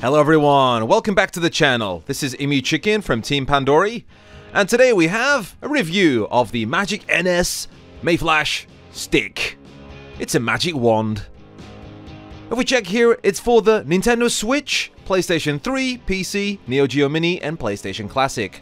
Hello everyone, welcome back to the channel. This is Emu Chicken from Team Pandory, and today we have a review of the Magic NS Mayflash Stick. It's a magic wand. If we check here, it's for the Nintendo Switch, PlayStation 3, PC, Neo Geo Mini, and PlayStation Classic.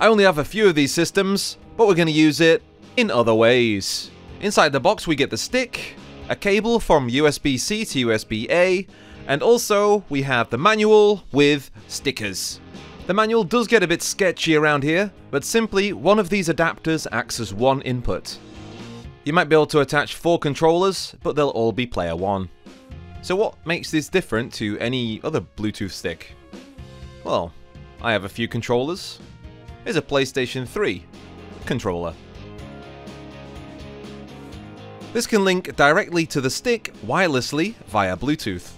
I only have a few of these systems, but we're going to use it in other ways. Inside the box we get the stick, a cable from USB-C to USB-A, and also, we have the manual with stickers. The manual does get a bit sketchy around here, but simply one of these adapters acts as one input. You might be able to attach four controllers, but they'll all be player one. So what makes this different to any other Bluetooth stick? Well, I have a few controllers. Here's a PlayStation 3 controller. This can link directly to the stick wirelessly via Bluetooth.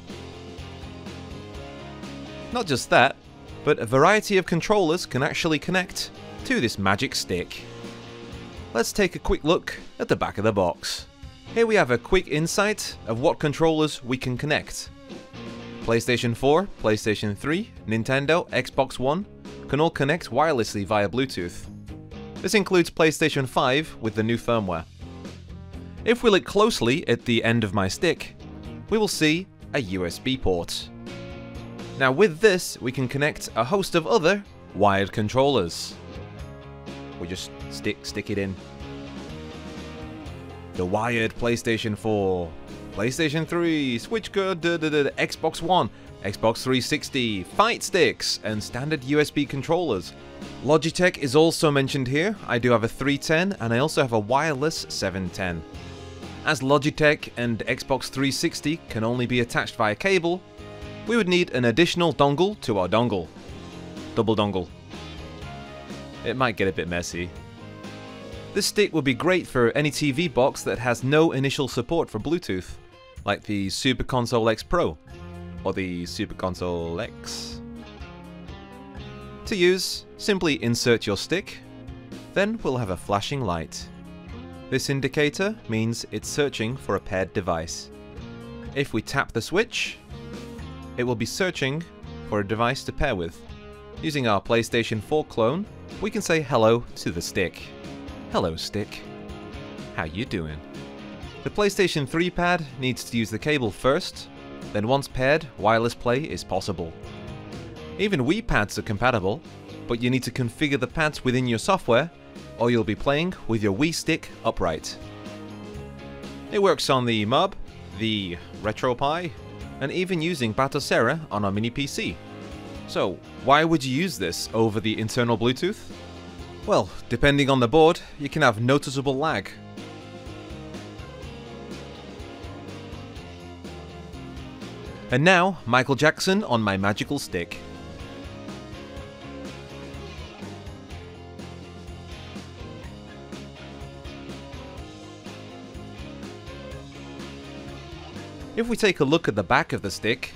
Not just that, but a variety of controllers can actually connect to this magic stick. Let's take a quick look at the back of the box. Here we have a quick insight of what controllers we can connect. PlayStation 4, PlayStation 3, Nintendo, Xbox One can all connect wirelessly via Bluetooth. This includes PlayStation 5 with the new firmware. If we look closely at the end of my stick, we will see a USB port. Now with this, we can connect a host of other wired controllers. We just stick stick it in. The wired PlayStation 4, PlayStation 3, Switch Xbox One, Xbox 360, fight sticks, and standard USB controllers. Logitech is also mentioned here. I do have a 310 and I also have a wireless 710. As Logitech and Xbox 360 can only be attached via cable, we would need an additional dongle to our dongle. Double dongle. It might get a bit messy. This stick would be great for any TV box that has no initial support for Bluetooth, like the Super Console X Pro or the Super Console X. To use, simply insert your stick, then we'll have a flashing light. This indicator means it's searching for a paired device. If we tap the switch, it will be searching for a device to pair with. Using our PlayStation 4 clone, we can say hello to the stick. Hello stick. How you doing? The PlayStation 3 pad needs to use the cable first, then once paired, wireless play is possible. Even Wii pads are compatible, but you need to configure the pads within your software, or you'll be playing with your Wii stick upright. It works on the MUB, the RetroPie, and even using Batocera on our mini PC. So, why would you use this over the internal Bluetooth? Well, depending on the board, you can have noticeable lag. And now, Michael Jackson on my magical stick. If we take a look at the back of the stick,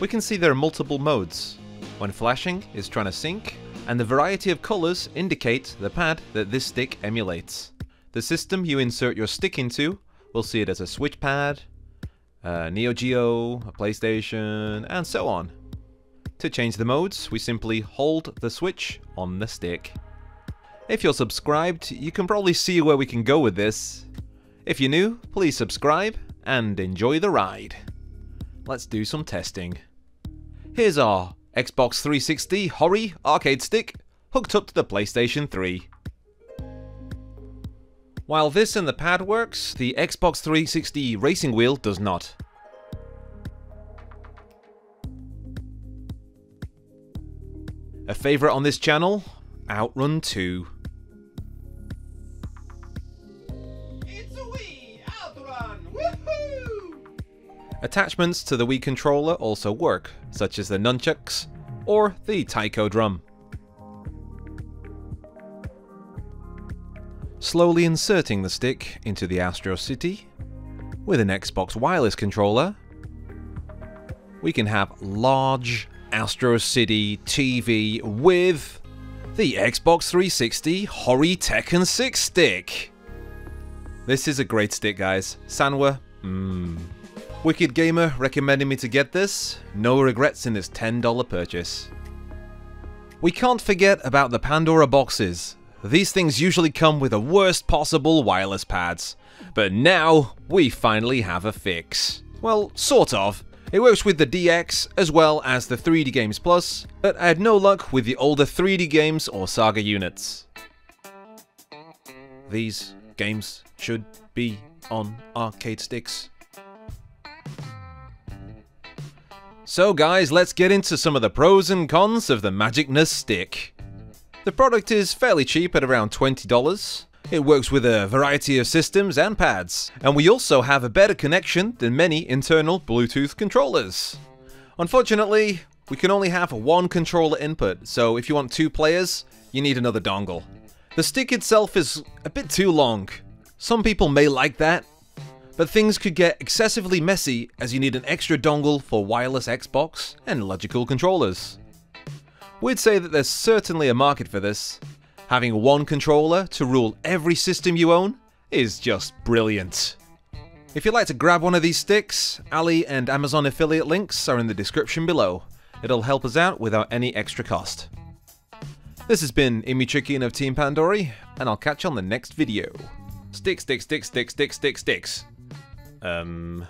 we can see there are multiple modes. When flashing is trying to sync, and the variety of colours indicate the pad that this stick emulates. The system you insert your stick into we'll see it as a Switch pad, a Neo Geo, a PlayStation, and so on. To change the modes, we simply hold the switch on the stick. If you're subscribed, you can probably see where we can go with this. If you're new, please subscribe and enjoy the ride. Let's do some testing. Here's our Xbox 360 Hori arcade stick hooked up to the PlayStation 3. While this and the pad works, the Xbox 360 racing wheel does not. A favourite on this channel? Outrun 2. Attachments to the Wii controller also work, such as the nunchucks or the taiko drum. Slowly inserting the stick into the Astro City with an Xbox wireless controller, we can have large Astro City TV with the Xbox 360 Hori Tekken 6 stick. This is a great stick guys. Sanwa, mmm. Wicked Gamer recommended me to get this. No regrets in this $10 purchase. We can't forget about the Pandora boxes. These things usually come with the worst possible wireless pads. But now, we finally have a fix. Well, sort of. It works with the DX as well as the 3D Games Plus, but I had no luck with the older 3D games or Saga units. These games should be on arcade sticks. So guys, let's get into some of the pros and cons of the Magic NS stick. The product is fairly cheap at around $20. It works with a variety of systems and pads, and we also have a better connection than many internal Bluetooth controllers. Unfortunately, we can only have one controller input, so if you want two players, you need another dongle. The stick itself is a bit too long. Some people may like that, but things could get excessively messy as you need an extra dongle for wireless Xbox and Logitech controllers. We'd say that there's certainly a market for this. Having one controller to rule every system you own is just brilliant. If you'd like to grab one of these sticks, Ali and Amazon affiliate links are in the description below. It'll help us out without any extra cost. This has been Emu Chicken of Team Pandory, and I'll catch you on the next video. Stick, stick, stick, stick, stick, stick, sticks. Um...